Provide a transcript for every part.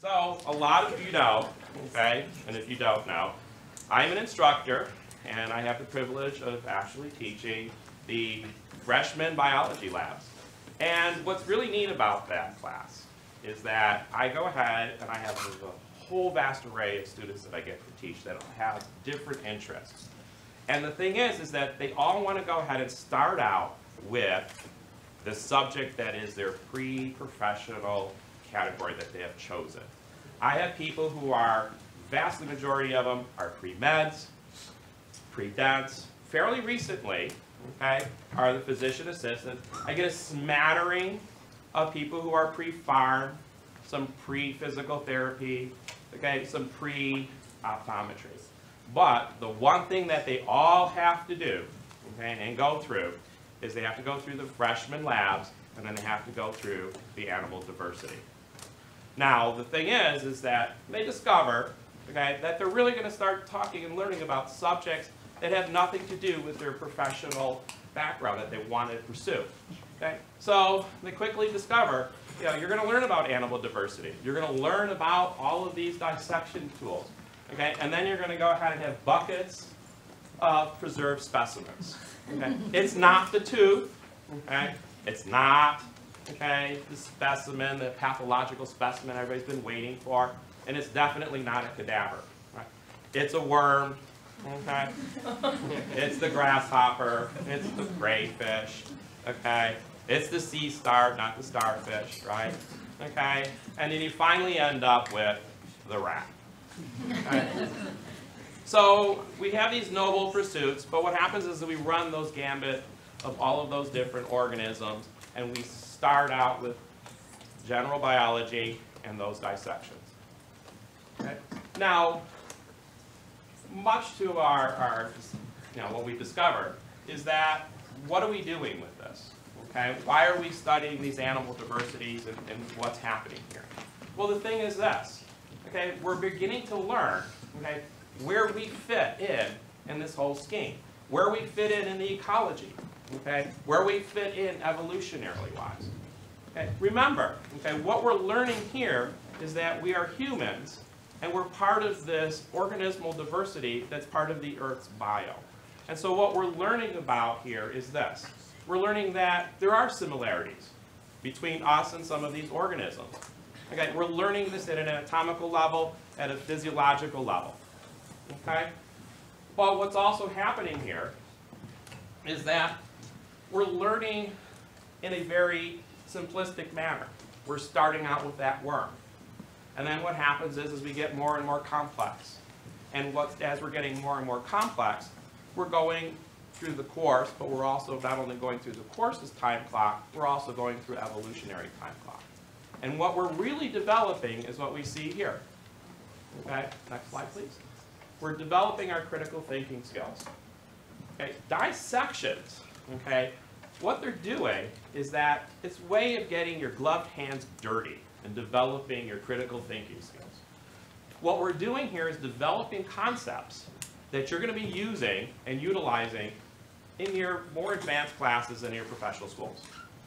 So a lot of you know, okay, and if you don't know, I'm an instructor and I have the privilege of actually teaching the freshman biology labs. And what's really neat about that class is that I go ahead and I have a whole vast array of students that I get to teach that have different interests. And the thing is, is that they all want to go ahead and start out with the subject that is their pre-professional category that they have chosen. I have people who are, vastly majority of them are pre-meds, pre-dents. Fairly recently, okay, are the physician assistant. I get a smattering of people who are pre-pharm, some pre-physical therapy, okay, some pre-optometry. But the one thing that they all have to do, okay, and go through, is they have to go through the freshman labs, and then they have to go through the animal diversity. Now, the thing is, is that they discover, okay, that they're really going to start talking and learning about subjects that have nothing to do with their professional background that they want to pursue. Okay? So they quickly discover, you know, you're going to learn about animal diversity. You're going to learn about all of these dissection tools. Okay? And then you're going to go ahead and have buckets of preserved specimens. Okay? It's not the tooth. Okay? It's not okay, the specimen, the pathological specimen everybody's been waiting for, and it's definitely not a cadaver. Right? It's a worm, okay? it's the grasshopper, it's the crayfish, okay? It's the sea star, not the starfish, right? Okay? And then you finally end up with the rat. So we have these noble pursuits, but what happens is that we run those gambit of all of those different organisms, and we start out with general biology and those dissections. Okay? Now, much to our, our, you know, what we discovered is that what are we doing with this? Okay, why are we studying these animal diversities and, and what's happening here? Well, the thing is this. Okay, we're beginning to learn. Okay, where we fit in in this whole scheme, where we fit in in the ecology, okay, where we fit in evolutionarily wise. Okay, remember, okay, what we're learning here is that we are humans and we're part of this organismal diversity that's part of the Earth's bio. And so what we're learning about here is this. We're learning that there are similarities between us and some of these organisms. Okay, we're learning this at an anatomical level, at a physiological level. Okay? But what's also happening here is that we're learning in a very simplistic manner. We're starting out with that worm. And then what happens is, is we get more and more complex. And what, as we're getting more and more complex, we're going through the course, but we're also not only going through the course's time clock, we're also going through evolutionary time clock. And what we're really developing is what we see here. Okay, next slide please. We're developing our critical thinking skills. Okay, dissections, okay, what they're doing is that it's a way of getting your gloved hands dirty and developing your critical thinking skills. What we're doing here is developing concepts that you're going to be using and utilizing in your more advanced classes in your professional schools.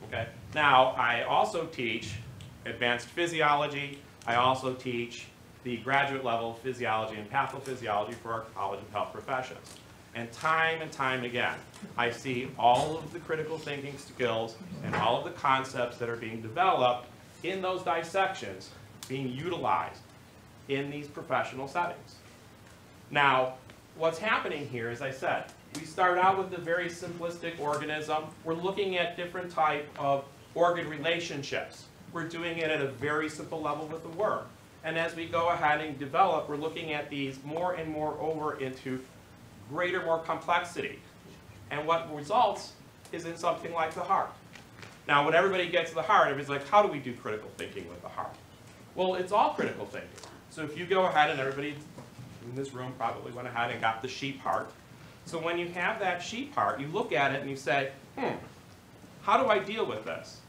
Okay. Now, I also teach advanced physiology. I also teach the graduate level physiology and pathophysiology for our College of Health Professions. And time and time again, I see all of the critical thinking skills and all of the concepts that are being developed in those dissections being utilized in these professional settings. Now, what's happening here, as I said, we start out with a very simplistic organism. We're looking at different type of organ relationships. We're doing it at a very simple level with the worm. And as we go ahead and develop, we're looking at these more and more over into greater, more complexity. And what results is in something like the heart. Now, when everybody gets to the heart, everybody's like, how do we do critical thinking with the heart? Well, it's all critical thinking. So if you go ahead and everybody in this room probably went ahead and got the sheep heart. So when you have that sheep heart, you look at it and you say, hmm, how do I deal with this?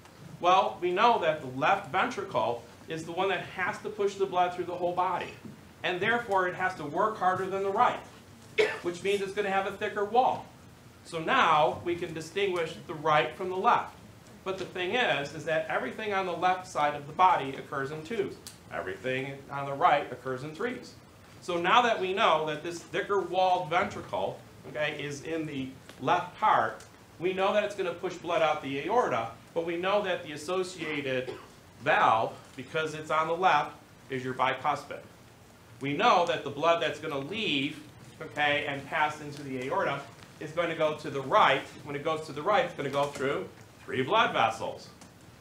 Well, we know that the left ventricle is the one that has to push the blood through the whole body. And therefore, it has to work harder than the right which means it's going to have a thicker wall. So now we can distinguish the right from the left. But the thing is, is that everything on the left side of the body occurs in twos. Everything on the right occurs in threes. So now that we know that this thicker walled ventricle, okay, is in the left heart, we know that it's going to push blood out the aorta, but we know that the associated valve, because it's on the left, is your bicuspid. We know that the blood that's going to leave, okay, and pass into the aorta is going to go to the right. When it goes to the right, it's going to go through three blood vessels.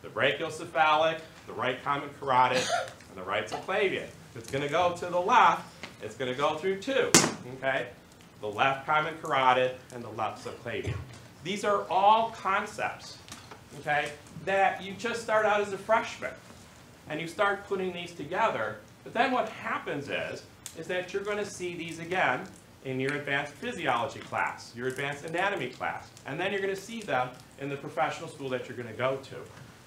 The brachiocephalic, the right common carotid, and the right subclavian. If it's going to go to the left, it's going to go through two, okay? The left common carotid and the left subclavian. These are all concepts, okay, that you just start out as a freshman. And you start putting these together. But then what happens is, is that you're going to see these again in your advanced physiology class, your advanced anatomy class. And then you're going to see them in the professional school that you're going to go to.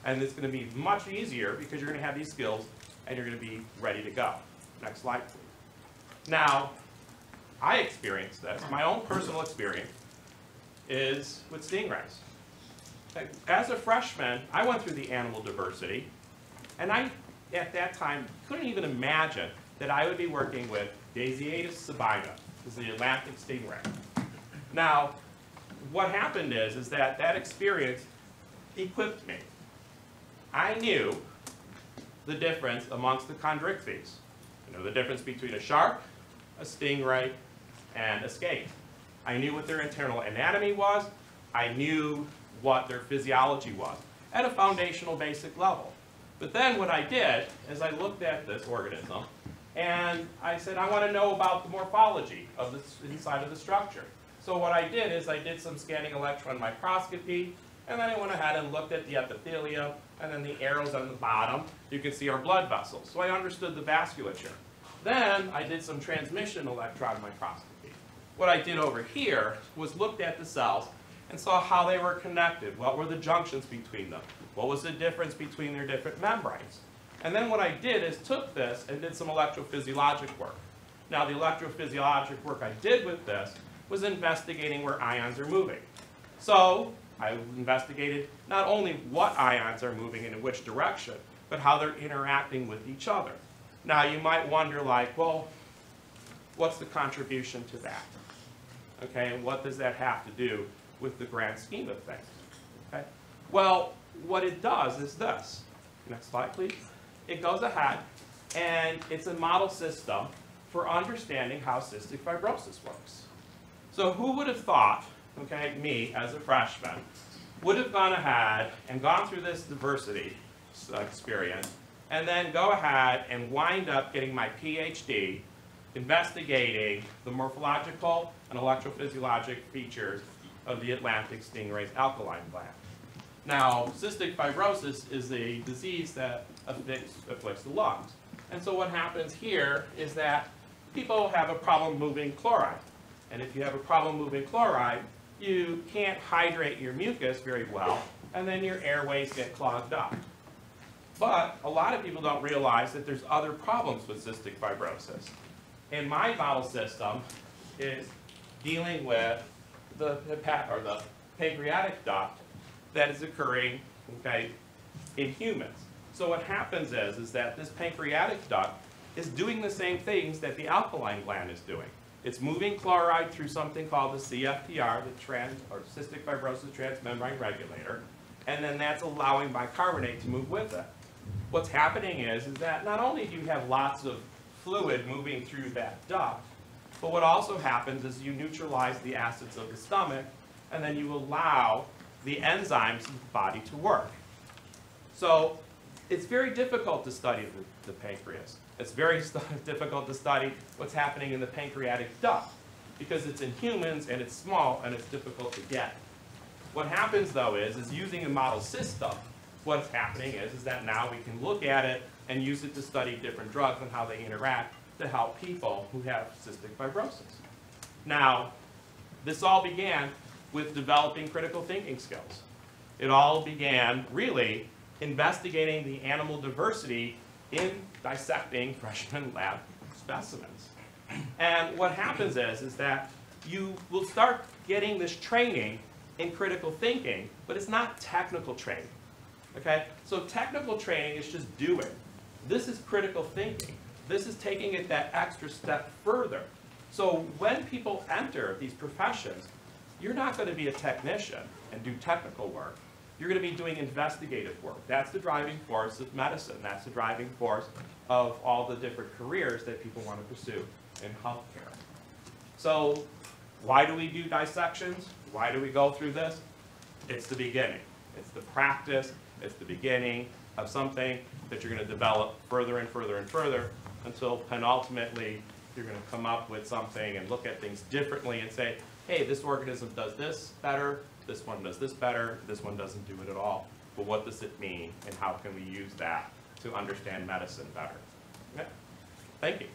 And it's going to be much easier because you're going to have these skills and you're going to be ready to go. Next slide, please. Now, I experienced this. My own personal experience is with stingrays. As a freshman, I went through the animal diversity, and I, at that time, couldn't even imagine that I would be working with Dasyatis sabina, is the Atlantic stingray. Now, what happened is, is that that experience equipped me. I knew the difference amongst the chondrichthyes. I know the difference between a shark, a stingray, and a skate. I knew what their internal anatomy was. I knew what their physiology was at a foundational basic level. But then what I did is I looked at this organism and I said, I want to know about the morphology of the inside of the structure. So what I did is I did some scanning electron microscopy, and then I went ahead and looked at the epithelium, and then the arrows on the bottom, you can see our blood vessels. So I understood the vasculature. Then I did some transmission electron microscopy. What I did over here was looked at the cells and saw how they were connected. What were the junctions between them? What was the difference between their different membranes? And then what I did is took this and did some electrophysiologic work. Now the electrophysiologic work I did with this was investigating where ions are moving. So I investigated not only what ions are moving and in which direction, but how they're interacting with each other. Now you might wonder like, well, what's the contribution to that? Okay, and what does that have to do with the grand scheme of things? Okay, well, what it does is this. Next slide, please. It goes ahead and it's a model system for understanding how cystic fibrosis works. So who would have thought, okay, me as a freshman, would have gone ahead and gone through this diversity experience and then go ahead and wind up getting my PhD investigating the morphological and electrophysiologic features of the Atlantic stingray's alkaline gland. Now, cystic fibrosis is a disease that afflicts, afflicts the lungs. And so what happens here is that people have a problem moving chloride. And if you have a problem moving chloride, you can't hydrate your mucus very well, and then your airways get clogged up. But a lot of people don't realize that there's other problems with cystic fibrosis. And my model system is dealing with the, or the pancreatic duct that is occurring okay, in humans. So what happens is, is that this pancreatic duct is doing the same things that the alkaline gland is doing. It's moving chloride through something called the CFTR, the trans, or cystic fibrosis transmembrane regulator, and then that's allowing bicarbonate to move with it what's happening is, is that not only do you have lots of fluid moving through that duct, but what also happens is you neutralize the acids of the stomach, and then you allow the enzymes in the body to work. So it's very difficult to study the, the pancreas. It's very difficult to study what's happening in the pancreatic duct because it's in humans and it's small and it's difficult to get. What happens though is, is using a model system, what's happening is, is that now we can look at it and use it to study different drugs and how they interact to help people who have cystic fibrosis. Now, this all began with developing critical thinking skills. It all began, really, investigating the animal diversity in dissecting freshman lab specimens. And what happens is, is that you will start getting this training in critical thinking, but it's not technical training. Okay? So technical training is just doing. This is critical thinking. This is taking it that extra step further. So when people enter these professions, you're not going to be a technician and do technical work. You're going to be doing investigative work. That's the driving force of medicine. That's the driving force of all the different careers that people want to pursue in healthcare. So why do we do dissections? Why do we go through this? It's the beginning. It's the practice. It's the beginning of something that you're going to develop further and further and further until penultimately you're going to come up with something and look at things differently and say, hey, this organism does this better, this one does this better, this one doesn't do it at all. But what does it mean and how can we use that to understand medicine better? Okay? Thank you.